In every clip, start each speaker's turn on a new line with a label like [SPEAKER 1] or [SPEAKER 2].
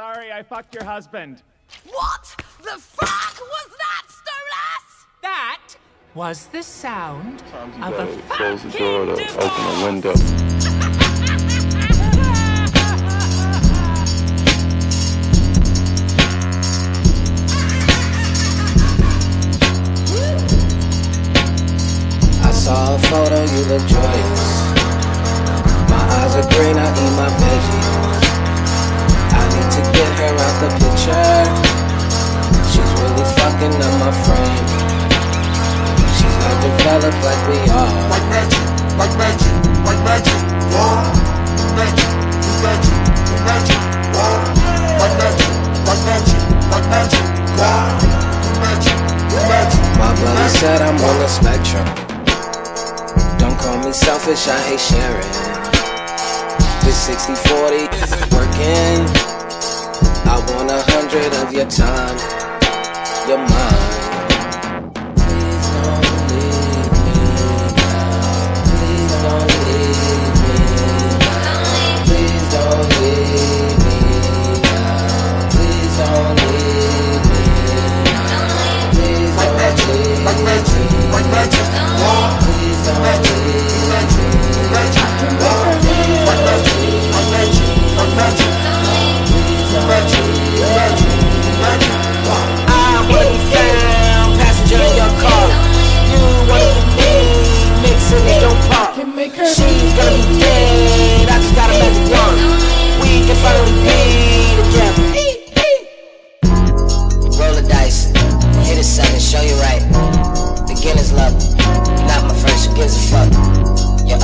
[SPEAKER 1] sorry I fucked your husband.
[SPEAKER 2] What the fuck was that, Stolas?
[SPEAKER 3] That was the sound of a
[SPEAKER 4] close the
[SPEAKER 3] fucking
[SPEAKER 4] door to
[SPEAKER 3] divorce.
[SPEAKER 4] open the window.
[SPEAKER 5] I saw a photo, you look joyous. My eyes are green, I eat my veggies. Picture. She's really fucking up my frame. She's not developed like we are.
[SPEAKER 6] like magic, like magic, like magic, wow. Magic, magic, magic, wow. Like magic, like magic, like magic, wow. Magic, magic.
[SPEAKER 5] My brother said I'm on the spectrum. Don't call me selfish, I hate sharing. This 60 40 isn't working. Want a hundred of your time, your mind.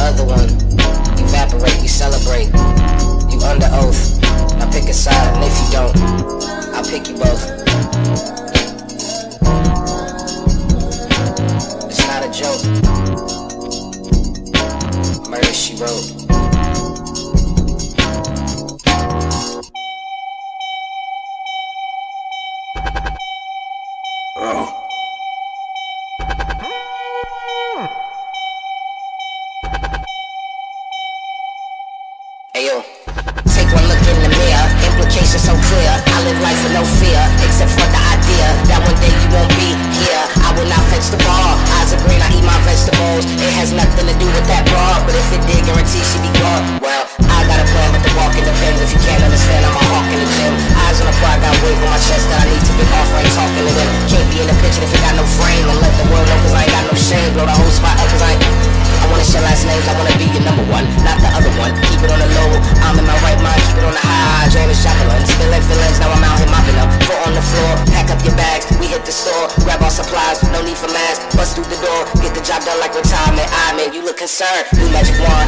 [SPEAKER 5] Other one, evaporate, we celebrate. You under oath, now pick a side, and if you don't, I'll pick you both. It's not a joke. Murder she wrote. Implications so clear. I live life with no fear, except for the idea that one day you won't be here. I will not fetch the ball. Eyes are green, I eat my vegetables. It has nothing to do with that broad, the store, grab our supplies, no need for masks. Bust through the door, get the job done like retirement. I mean, you look concerned, new magic wand,